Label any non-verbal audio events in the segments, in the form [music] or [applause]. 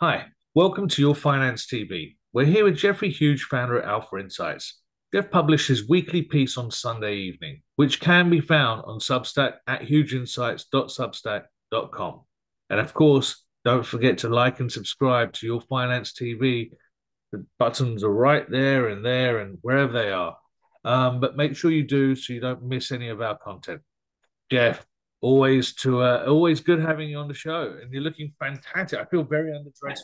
Hi, welcome to Your Finance TV. We're here with Jeffrey Huge, founder at Alpha Insights. Jeff publishes weekly piece on Sunday evening, which can be found on Substack at hugeinsights.substack.com. And of course, don't forget to like and subscribe to Your Finance TV. The buttons are right there and there and wherever they are. Um, but make sure you do so you don't miss any of our content. Jeff, always to uh, always good having you on the show, and you're looking fantastic. I feel very underdressed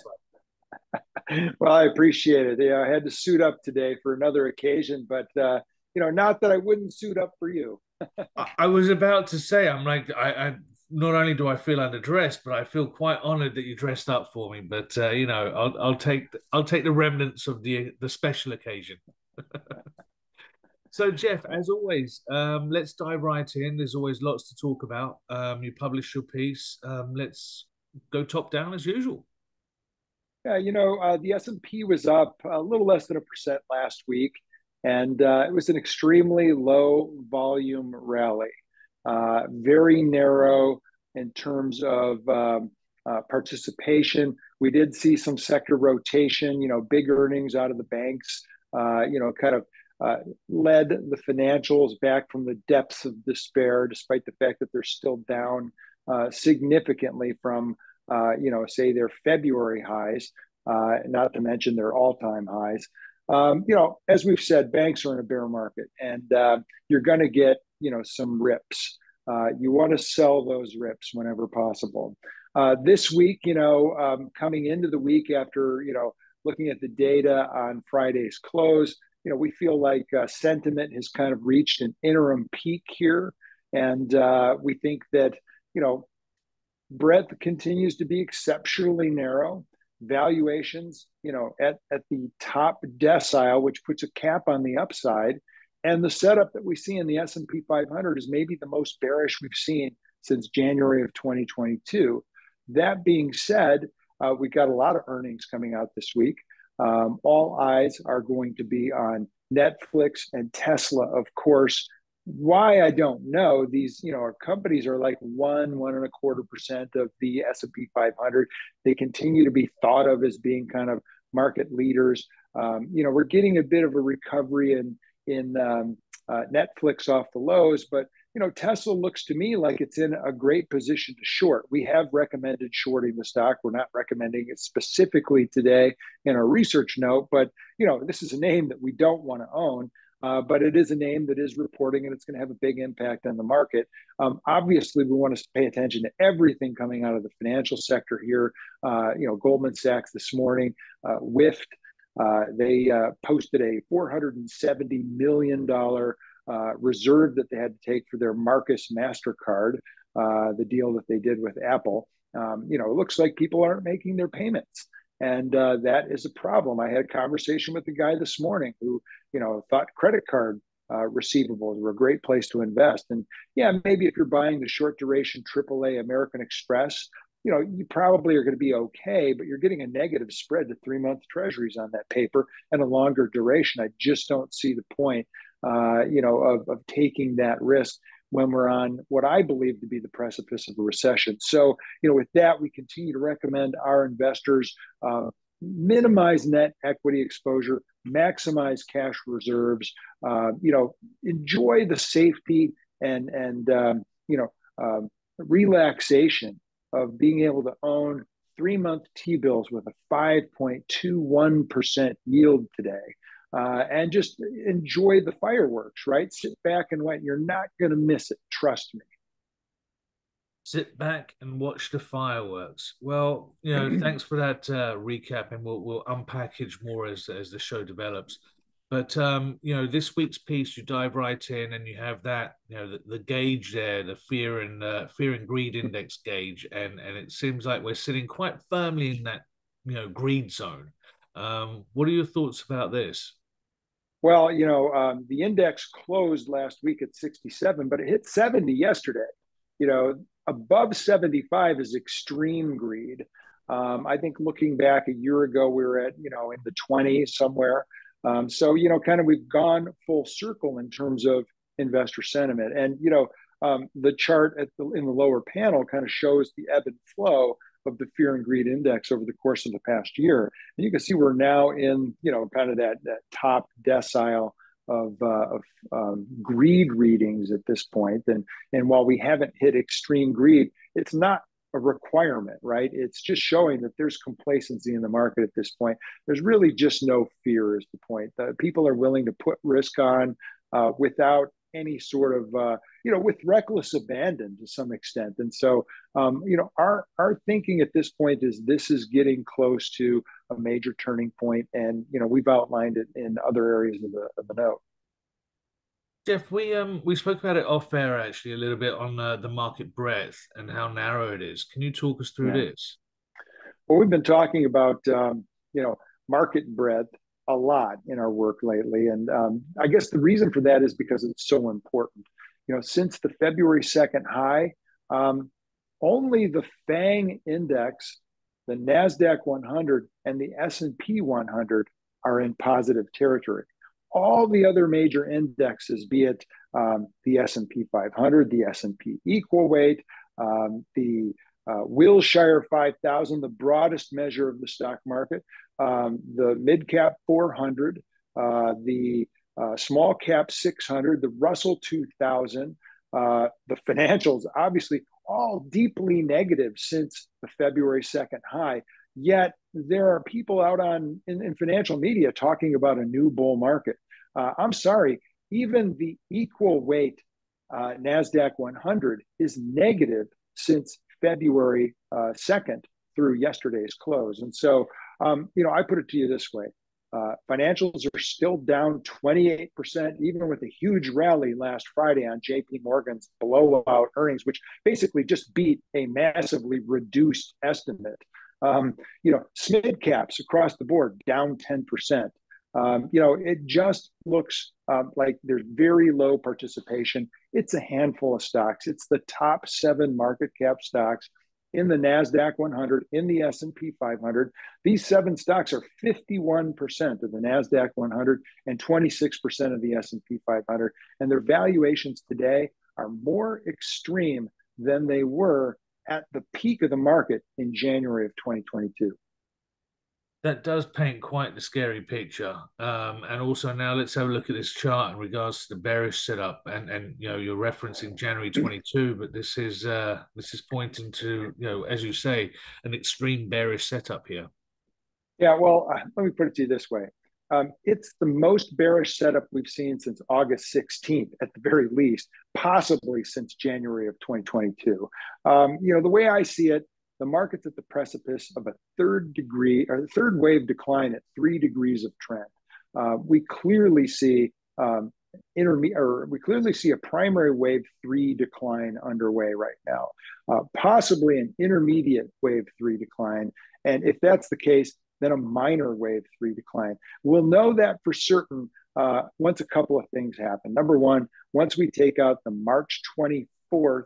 right [laughs] well, I appreciate it. Yeah, I had to suit up today for another occasion, but uh, you know, not that I wouldn't suit up for you. [laughs] I, I was about to say, I'm like, I, I, not only do I feel underdressed, but I feel quite honoured that you dressed up for me. But uh, you know, I'll, I'll take I'll take the remnants of the the special occasion. [laughs] So, Jeff, as always, um, let's dive right in. There's always lots to talk about. Um, you publish your piece. Um, let's go top down as usual. Yeah, you know, uh, the S and P was up a little less than a percent last week, and uh, it was an extremely low volume rally, uh, very narrow in terms of um, uh, participation. We did see some sector rotation. You know, big earnings out of the banks. Uh, you know, kind of uh, led the financials back from the depths of despair, despite the fact that they're still down uh, significantly from, uh, you know, say their February highs, uh, not to mention their all-time highs. Um, you know, as we've said, banks are in a bear market, and uh, you're going to get, you know, some rips. you want to sell those rips whenever possible. this week, you know, um, coming into the week after, you know, looking at the data on Friday's close, you know, we feel like uh, sentiment has kind of reached an interim peak here. And uh, we think that, you know, breadth continues to be exceptionally narrow. Valuations, you know, at, at the top decile, which puts a cap on the upside. And the setup that we see in the S&P 500 is maybe the most bearish we've seen since January of 2022. That being said, uh, we've got a lot of earnings coming out this week. Um, all eyes are going to be on Netflix and Tesla, of course. Why I don't know. These, you know, our companies are like one, one and a quarter percent of the S and P 500. They continue to be thought of as being kind of market leaders. Um, you know, we're getting a bit of a recovery in in um, uh, Netflix off the lows, but you know, Tesla looks to me like it's in a great position to short. We have recommended shorting the stock. We're not recommending it specifically today in our research note, but you know, this is a name that we don't want to own. Uh, but it is a name that is reporting and it's going to have a big impact on the market. Um, obviously, we want to pay attention to everything coming out of the financial sector here. Uh, you know, Goldman Sachs this morning, uh, WIFT, uh, they uh, posted a $470 million uh, reserve that they had to take for their Marcus MasterCard, uh, the deal that they did with Apple. Um, you know, it looks like people aren't making their payments. And uh, that is a problem. I had a conversation with a guy this morning who, you know, thought credit card uh, receivables were a great place to invest. And yeah, maybe if you're buying the short duration AAA American Express, you know, you probably are going to be okay, but you're getting a negative spread to three month treasuries on that paper and a longer duration. I just don't see the point uh, you know, of, of taking that risk when we're on what I believe to be the precipice of a recession. So, you know, with that, we continue to recommend our investors uh, minimize net equity exposure, maximize cash reserves, uh, you know, enjoy the safety and and um, you know um, relaxation of being able to own three month T bills with a 5.21% yield today uh, and just enjoy the fireworks, right? Sit back and wait. You're not going to miss it. Trust me. Sit back and watch the fireworks. Well, you know, [clears throat] thanks for that uh, recap, and we'll we'll unpackage more as as the show develops. But um, you know, this week's piece, you dive right in, and you have that, you know, the, the gauge there, the fear and uh, fear and greed index gauge, and and it seems like we're sitting quite firmly in that, you know, greed zone. Um, what are your thoughts about this? Well, you know, um, the index closed last week at 67, but it hit 70 yesterday. You know, above 75 is extreme greed. Um, I think looking back a year ago, we were at, you know, in the 20s somewhere. Um, so, you know, kind of we've gone full circle in terms of investor sentiment. And, you know, um, the chart at the, in the lower panel kind of shows the ebb and flow of the fear and greed index over the course of the past year. And you can see we're now in, you know, kind of that, that top decile of, uh, of um, greed readings at this point. And, and while we haven't hit extreme greed, it's not a requirement, right? It's just showing that there's complacency in the market at this point. There's really just no fear, is the point. That people are willing to put risk on uh, without any sort of, uh, you know, with reckless abandon to some extent. And so, um, you know, our our thinking at this point is this is getting close to a major turning point, and you know, we've outlined it in other areas of the of the note. Jeff, we um we spoke about it off air actually a little bit on uh, the market breadth and how narrow it is. Can you talk us through yeah. this? Well, we've been talking about um, you know market breadth a lot in our work lately, and um, I guess the reason for that is because it's so important. You know, since the February second high, um, only the FANG index, the Nasdaq 100, and the S and P 100 are in positive territory all the other major indexes, be it um, the S&P 500, the S&P equal weight, um, the uh, Wilshire 5000, the broadest measure of the stock market, um, the mid cap 400, uh, the uh, small cap 600, the Russell 2000, uh, the financials, obviously all deeply negative since the February 2nd high. Yet there are people out on in, in financial media talking about a new bull market. Uh, I'm sorry, even the equal weight uh, NASDAQ 100 is negative since February uh, 2nd through yesterday's close. And so, um, you know, I put it to you this way uh, financials are still down 28%, even with a huge rally last Friday on JP Morgan's blowout earnings, which basically just beat a massively reduced estimate. Um, you know, SMID caps across the board down 10%. Um, you know, it just looks um, like there's very low participation. It's a handful of stocks. It's the top seven market cap stocks in the Nasdaq 100, in the S&P 500. These seven stocks are 51% of the Nasdaq 100 and 26% of the S&P 500, and their valuations today are more extreme than they were at the peak of the market in January of 2022 that does paint quite the scary picture. Um, and also now let's have a look at this chart in regards to the bearish setup. And and you know you're referencing January 22, but this is uh, this is pointing to you know as you say an extreme bearish setup here. Yeah, well, uh, let me put it to you this way. Um, it's the most bearish setup we've seen since August 16th, at the very least, possibly since January of 2022. Um, you know, the way I see it, the market's at the precipice of a third degree or third wave decline at three degrees of trend. Uh, we clearly see um, intermediate, or we clearly see a primary wave three decline underway right now, uh, possibly an intermediate wave three decline. And if that's the case, then a minor wave three decline. We'll know that for certain uh, once a couple of things happen. Number one, once we take out the March 24th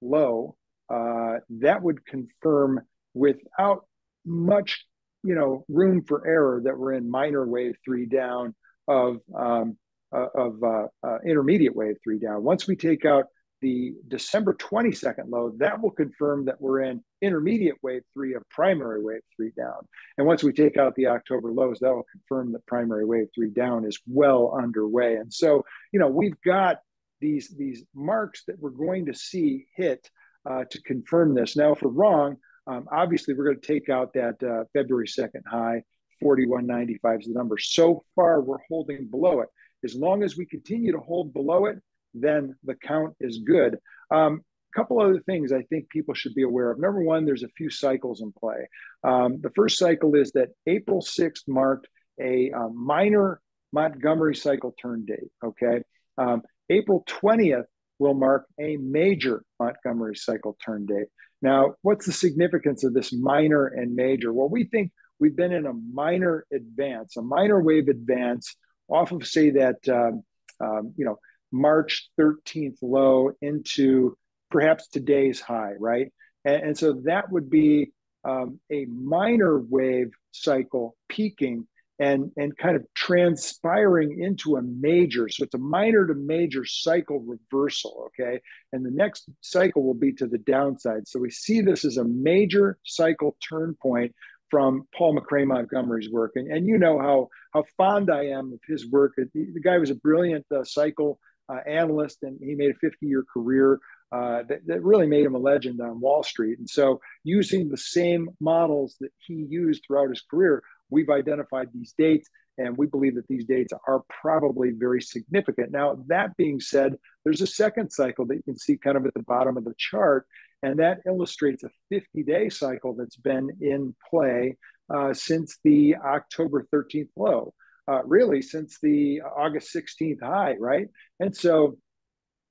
low uh, that would confirm without much you know room for error that we're in minor wave three down of um, uh, of uh, uh, intermediate wave three down. Once we take out the December 22nd low, that will confirm that we're in intermediate wave three of primary wave three down. And once we take out the October lows, that will confirm that primary wave three down is well underway. And so, you know, we've got these these marks that we're going to see hit uh, to confirm this. Now, if we're wrong, um, obviously we're going to take out that uh, February 2nd high, 41.95 is the number. So far, we're holding below it. As long as we continue to hold below it, then the count is good. Um, a couple other things I think people should be aware of. Number one, there's a few cycles in play. Um, the first cycle is that April 6th marked a, um, minor Montgomery cycle turn date. Okay. Um, April 20th will mark a major Montgomery cycle turn date. Now, what's the significance of this minor and major? Well, we think we've been in a minor advance, a minor wave advance off of, say, that, um, um, you know, March 13th low into perhaps today's high, right? And, and so that would be um, a minor wave cycle peaking and and kind of transpiring into a major so it's a minor to major cycle reversal okay? And the next cycle will be to the downside. So we see this as a major cycle turn point from Paul Macrae Montgomery's work. And, and you know how how fond i am of his work. The guy was a brilliant uh, cycle uh, analyst and he made a 50 year career uh, that, that really made him a legend on wall street. And so using the same models that he used throughout his career We've identified these dates, and we believe that these dates are probably very significant. Now, that being said, there's a second cycle that you can see kind of at the bottom of the chart, and that illustrates a 50 day cycle that's been in play uh, since the October 13th low, uh, really since the August 16th high, right? And so,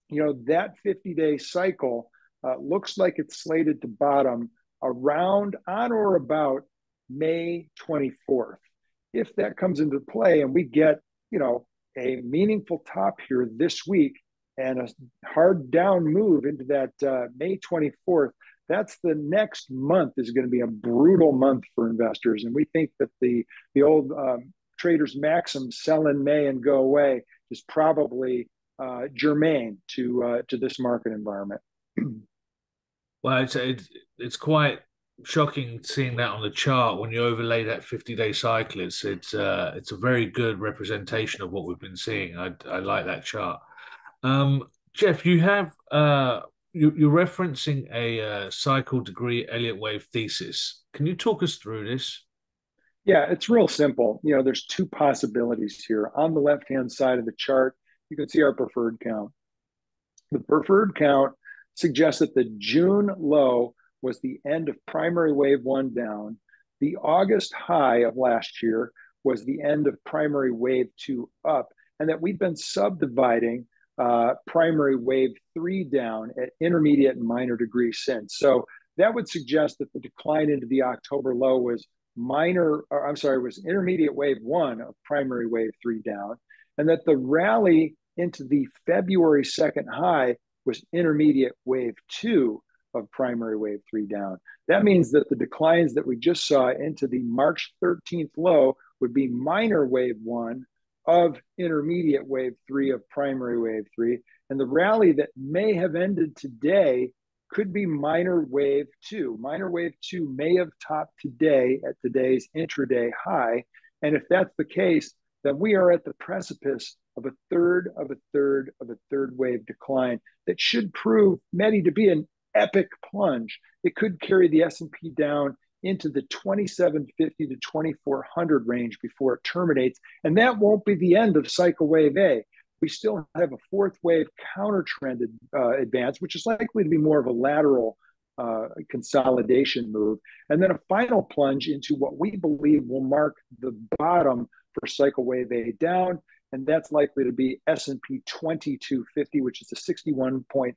you know, that 50 day cycle uh, looks like it's slated to bottom around on or about May 24th. If that comes into play and we get, you know, a meaningful top here this week and a hard down move into that uh, May 24th, that's the next month is going to be a brutal month for investors. And we think that the the old um, traders maxim sell in May and go away is probably uh, germane to uh, to this market environment. well, it's it's quite shocking seeing that on the chart. When you overlay that 50 day cycle it's it's uh, it's a very good representation of what we've been seeing. I, I like that chart. Um, jeff you have uh, you, are referencing a uh, cycle degree elliott wave thesis. Can you talk us through this? Yeah it's real simple. You know there's two possibilities here. On the left hand side of the chart you can see our preferred count. The preferred count suggests that the june low was the end of primary wave one down. The August high of last year was the end of primary wave two up, and that we've been subdividing uh, primary wave three down at intermediate and minor degrees since. So that would suggest that the decline into the October low was minor, or I'm sorry, was intermediate wave one of primary wave three down, and that the rally into the February 2nd high was intermediate wave two of primary wave three down. That means that the declines that we just saw into the March 13th low would be minor wave one of intermediate wave three of primary wave three. And the rally that may have ended today could be minor wave two. Minor wave two may have topped today at today's intraday high. And if that's the case, then we are at the precipice of a third of a third of a third wave decline that should prove Mehdi to be an epic plunge. It could carry the S&P down into the 2750 to 2400 range before it terminates. And that won't be the end of cycle wave A. We still have a fourth wave counter trend uh, advance, which is likely to be more of a lateral uh, consolidation move. And then a final plunge into what we believe will mark the bottom for cycle wave A down and that's likely to be S&P 2250, which is a 61.8%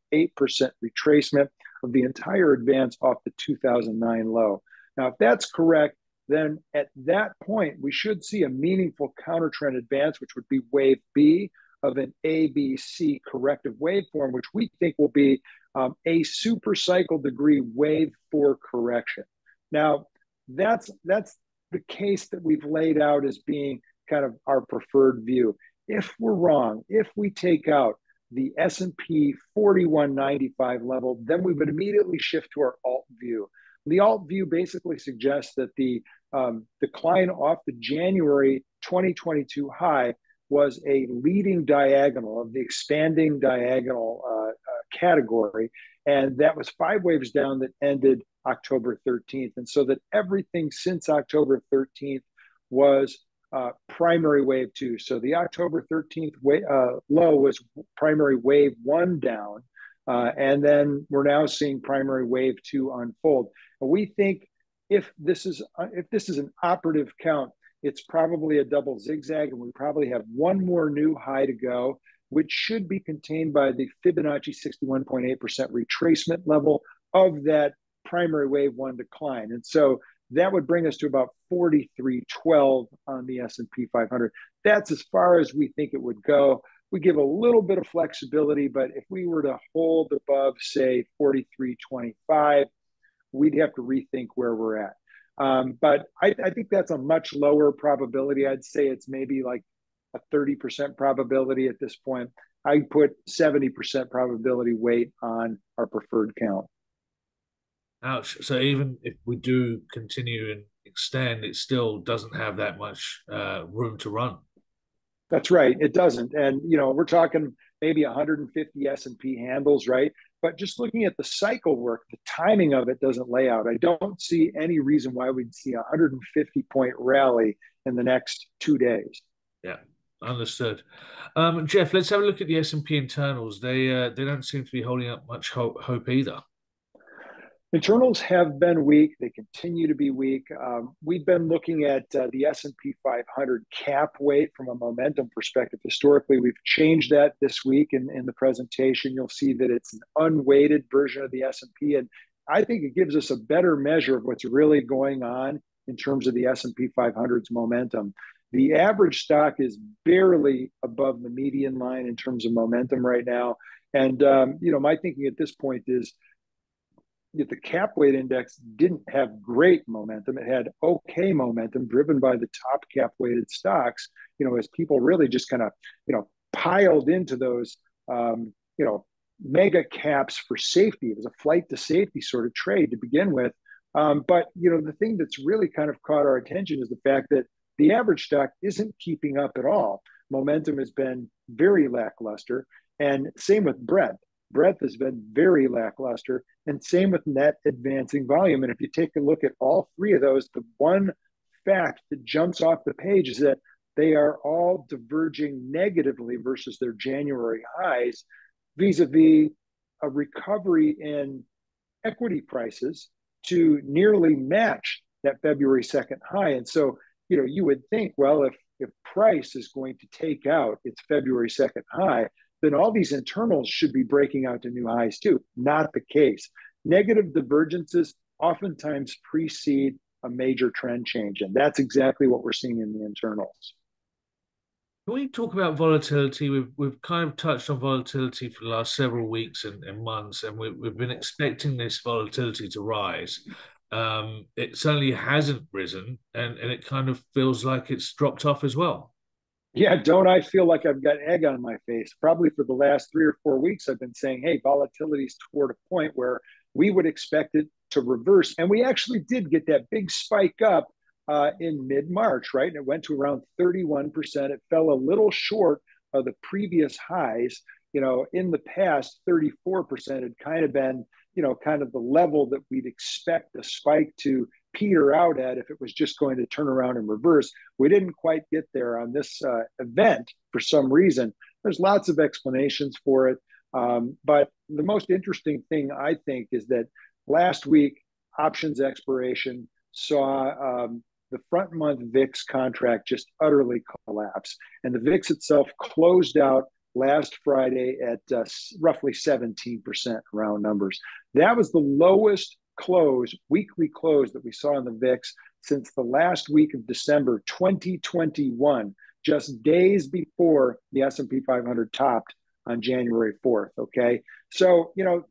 retracement of the entire advance off the 2009 low. Now, if that's correct, then at that point, we should see a meaningful counter trend advance, which would be wave B of an ABC corrective waveform, which we think will be um, a super cycle degree wave four correction. Now, that's that's the case that we've laid out as being kind of our preferred view. If we're wrong, if we take out the S&P 4195 level, then we would immediately shift to our alt view. The alt view basically suggests that the um, decline off the January 2022 high was a leading diagonal of the expanding diagonal uh, uh, category. And that was five waves down that ended October 13th. And so that everything since October 13th was uh, primary wave two. So the October 13th uh, low was primary wave one down. Uh, and then we're now seeing primary wave two unfold. And we think if this is uh, if this is an operative count, it's probably a double zigzag, and we probably have one more new high to go, which should be contained by the Fibonacci 61.8% retracement level of that primary wave one decline. And so that would bring us to about 4312 on the S&P 500. That's as far as we think it would go. We give a little bit of flexibility, but if we were to hold above, say, 4325, we'd have to rethink where we're at. Um, but I, I, think that's a much lower probability. I'd say it's maybe like a 30% probability at this point. I put 70% probability weight on our preferred count. Ouch. So even if we do continue and extend, it still doesn't have that much uh, room to run. That's right. It doesn't. And, you know, we're talking maybe 150 S&P handles, right? But just looking at the cycle work, the timing of it doesn't lay out. I don't see any reason why we'd see a 150 point rally in the next two days. Yeah, understood. Um, Jeff, let's have a look at the S&P internals. They uh, they don't seem to be holding up much hope, hope either. Internals have been weak. They continue to be weak. Um, we've been looking at uh, the S&P 500 cap weight from a momentum perspective. Historically, we've changed that this week in, in the presentation. You'll see that it's an unweighted version of the S&P, and I think it gives us a better measure of what's really going on in terms of the S&P 500's momentum. The average stock is barely above the median line in terms of momentum right now. And um, you know, my thinking at this point is the cap weight index didn't have great momentum. It had okay momentum driven by the top cap weighted stocks, you know, as people really just kind of, you know, piled into those, um, you know, mega caps for safety. It was a flight to safety sort of trade to begin with. Um, but, you know, the thing that's really kind of caught our attention is the fact that the average stock isn't keeping up at all. Momentum has been very lackluster. And same with breadth breadth has been very lackluster, and same with net advancing volume. And if you take a look at all three of those, the one fact that jumps off the page is that they are all diverging negatively versus their January highs vis a vis a recovery in equity prices to nearly match that February 2nd high. And so, you know, you would think, well, if if price is going to take out its February 2nd high, then all these internals should be breaking out to new highs too. Not the case. Negative divergences oftentimes precede a major trend change, and that's exactly what we're seeing in the internals. Can we talk about volatility? We've we've kind of touched on volatility for the last several weeks and, and months, and we, we've been expecting this volatility to rise. Um, it certainly hasn't risen, and, and it kind of feels like it's dropped off as well. Yeah, don't I feel like I've got egg on my face? Probably for the last three or four weeks, I've been saying, hey, volatility is toward a point where we would expect it to reverse. And we actually did get that big spike up uh, in mid March, right? And it went to around 31%. It fell a little short of the previous highs. You know, in the past, 34% had kind of been, you know, kind of the level that we'd expect a spike to peter out at if it was just going to turn around and reverse. We didn't quite get there on this uh, event for some reason. There's lots of explanations for it. Um, but the most interesting thing, I think, is that last week, options expiration saw um, the front month VIX contract just utterly collapse. And the VIX itself closed out last Friday at uh, roughly 17% round numbers. That was the lowest close, weekly close that we saw in the VIX since the last week of December 2021, just days before the S&P 500 topped on January 4th, okay? So, you know,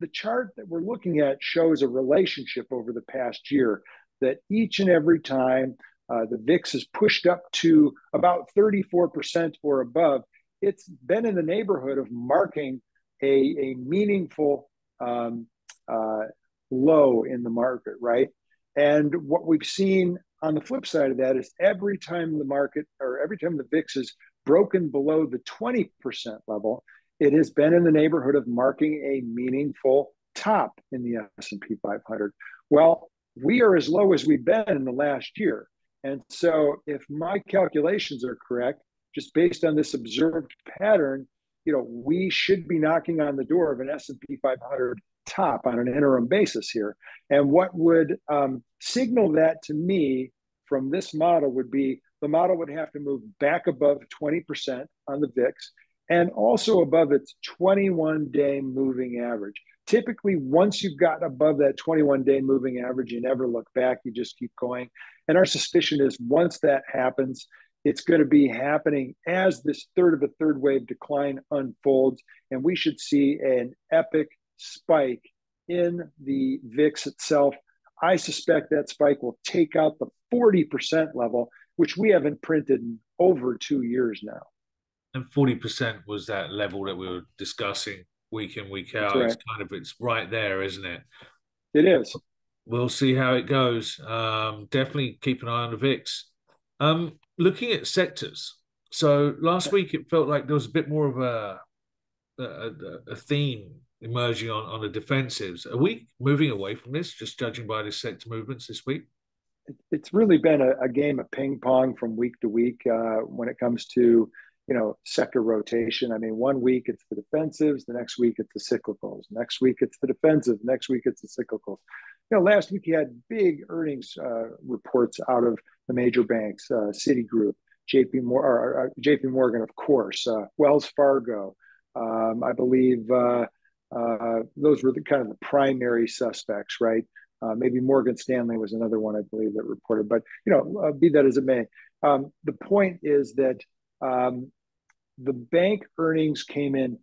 the chart that we're looking at shows a relationship over the past year that each and every time uh, the VIX is pushed up to about 34% or above, it's been in the neighborhood of marking a, a meaningful um, uh, low in the market, right? And what we've seen on the flip side of that is every time the market or every time the VIX is broken below the 20% level, it has been in the neighborhood of marking a meaningful top in the S&P 500. Well, we are as low as we've been in the last year. And so if my calculations are correct, just based on this observed pattern, you know, we should be knocking on the door of an S&P 500 top on an interim basis here. And what would um, signal that to me from this model would be the model would have to move back above 20% on the VIX and also above its 21 day moving average. Typically, once you've gotten above that 21 day moving average, you never look back, you just keep going. And our suspicion is once that happens, it's going to be happening as this third of a third wave decline unfolds, and we should see an epic spike in the VIX itself. I suspect that spike will take out the 40% level, which we haven't printed in over two years now. And 40% was that level that we were discussing week in, week out. Right. It's kind of, it's right there, isn't it? It is. We'll see how it goes. Um, definitely keep an eye on the VIX. Um, looking at sectors. So last week it felt like there was a bit more of a a, a theme emerging on, on the defensives. Are we moving away from this, just judging by the sector movements this week? It's really been a, a game of ping pong from week to week uh, when it comes to you know sector rotation. I mean, one week it's the defensives, the next week it's the cyclicals, next week it's the defensive, next week it's the cyclicals. You know, last week you had big earnings uh, reports out of the major banks, uh, Citigroup, JP, Mor- or, uh, JP Morgan, of course, uh, Wells Fargo. Um, I believe uh, those were the kind of the primary suspects, right? Uh, maybe Morgan Stanley was another one I believe that reported, but you know, uh, be that as it may, um, the point is that um, the bank earnings came in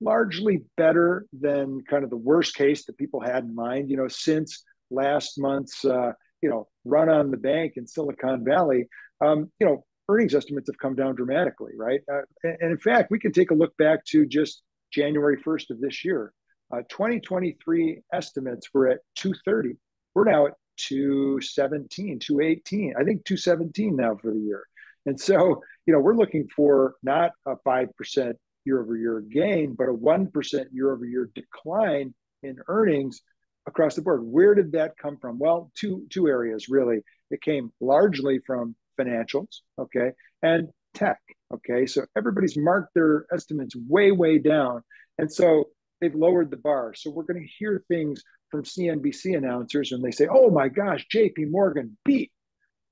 largely better than kind of the worst case that people had in mind. You know, since last month's uh, you know run on the bank in Silicon Valley, um, you know, earnings estimates have come down dramatically, right? Uh, and in fact, we can take a look back to just January 1st of this year. Uh, 2023 estimates were at 230. We're now at 217, 218. I think 217 now for the year. And so, you know, we're looking for not a 5% year over year gain, but a 1% year over year decline in earnings across the board. Where did that come from? Well, two two areas really. It came largely from financials, okay, and tech, okay. So everybody's marked their estimates way, way down, and so they've lowered the bar. So we're going to hear things from CNBC announcers, and they say, "Oh my gosh, J.P. Morgan beat."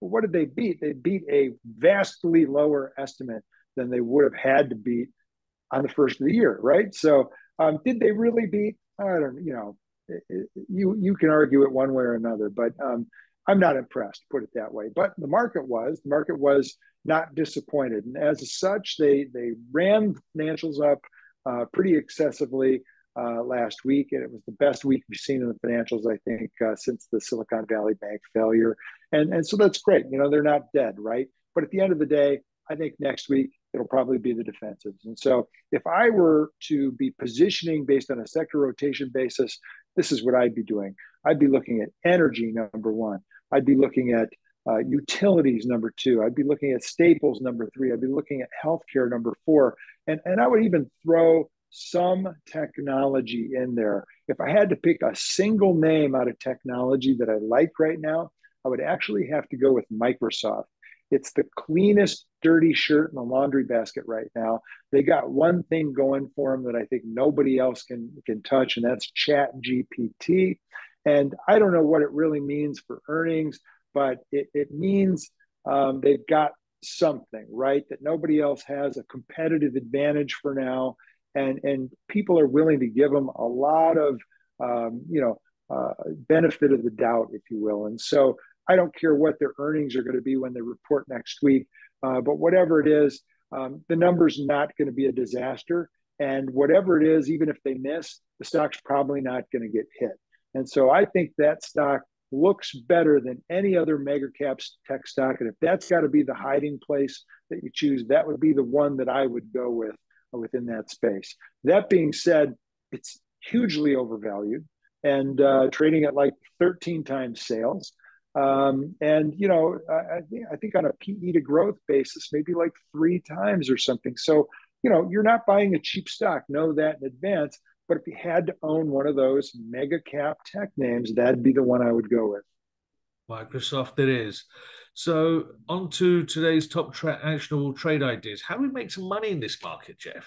Well, what did they beat? They beat a vastly lower estimate than they would have had to beat on the first of the year, right? So, um, did they really beat? I don't, you know, it, it, you you can argue it one way or another, but um, I'm not impressed, put it that way. But the market was. The market was not disappointed, and as such, they they ran financials up uh, pretty excessively uh, last week, and it was the best week we've seen in the financials, I think, uh, since the Silicon Valley Bank failure. And and so that's great. You know, they're not dead, right? But at the end of the day, I think next week it'll probably be the defensives. And so if I were to be positioning based on a sector rotation basis, this is what I'd be doing. I'd be looking at energy number one. I'd be looking at uh, utilities number two. I'd be looking at staples number three. I'd be looking at healthcare number four. And, and I would even throw some technology in there. If I had to pick a single name out of technology that I like right now, I would actually have to go with Microsoft. It's the cleanest dirty shirt in the laundry basket right now. They got one thing going for them that I think nobody else can can touch, and that's Chat GPT. And I don't know what it really means for earnings, but it, it means um, they've got something, right? That nobody else has a competitive advantage for now. And, and people are willing to give them a lot of, um, you know, uh, benefit of the doubt, if you will. And so I don't care what their earnings are going to be when they report next week, uh, but whatever it is, um, the number's not going to be a disaster. And whatever it is, even if they miss, the stock's probably not going to get hit. And so I think that stock looks better than any other mega caps tech stock. And if that's got to be the hiding place that you choose, that would be the one that I would go with within that space. That being said, it's hugely overvalued and uh, trading at like 13 times sales. Um, and you know, I, I, think I think on a PE to growth basis, maybe like three times or something. So you know, you're not buying a cheap stock. Know that in advance. But if you had to own one of those mega cap tech names, that'd be the one I would go with. Microsoft, it is. So, on to today's top tra- actionable trade ideas. How do we make some money in this market, Jeff?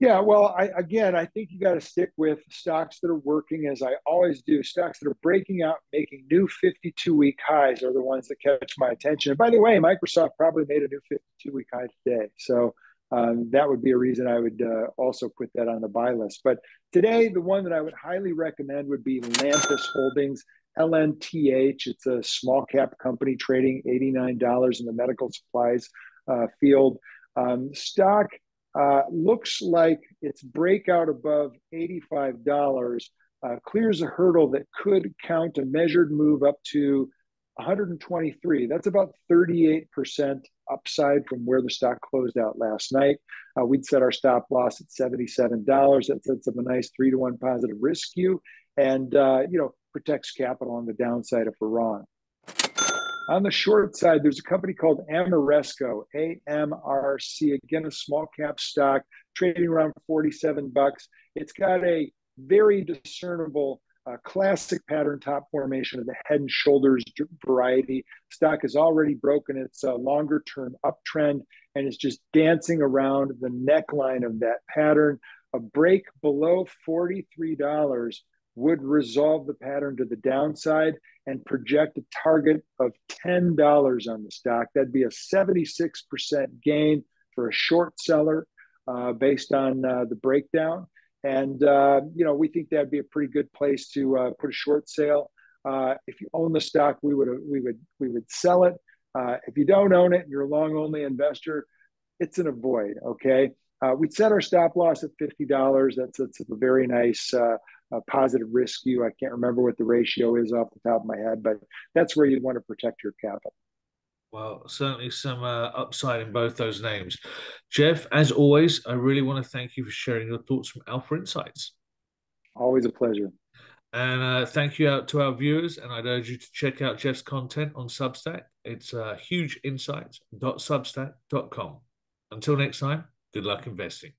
Yeah, well, I, again, I think you got to stick with stocks that are working as I always do. Stocks that are breaking out, making new 52 week highs are the ones that catch my attention. And by the way, Microsoft probably made a new 52 week high today. So, um, that would be a reason I would uh, also put that on the buy list. But today, the one that I would highly recommend would be Lantheus Holdings, LNTH. It's a small cap company trading $89 in the medical supplies uh, field. Um, stock uh, looks like its breakout above $85 uh, clears a hurdle that could count a measured move up to 123. That's about 38% upside from where the stock closed out last night. Uh, we'd set our stop loss at $77. That sets up a nice three to one positive risk skew and, uh, you know, protects capital on the downside if we're wrong. On the short side, there's a company called Ameresco, AMRC, again, a small cap stock trading around 47 bucks. It's got a very discernible uh, classic pattern top formation of the head and shoulders variety. Stock has already broken its uh, longer term uptrend and is just dancing around the neckline of that pattern. A break below $43 would resolve the pattern to the downside and project a target of $10 on the stock. That'd be a 76% gain for a short seller uh, based on uh, the breakdown. And, uh, you know, we think that'd be a pretty good place to uh, put a short sale. Uh, if you own the stock, we would, we would, we would sell it. Uh, if you don't own it, and you're a long only investor, it's an avoid. Okay. we'd set our stop loss at $50. That's, that's a very nice positive risk skew. I can't remember what the ratio is off the top of my head, but that's where you'd want to protect your capital. Well, certainly some uh, upside in both those names. Jeff, as always, I really want to thank you for sharing your thoughts from Alpha Insights. Always a pleasure. And uh, thank you out to our viewers. And I'd urge you to check out Jeff's content on Substack. It's uh, hugeinsights.substack.com. Until next time, good luck investing.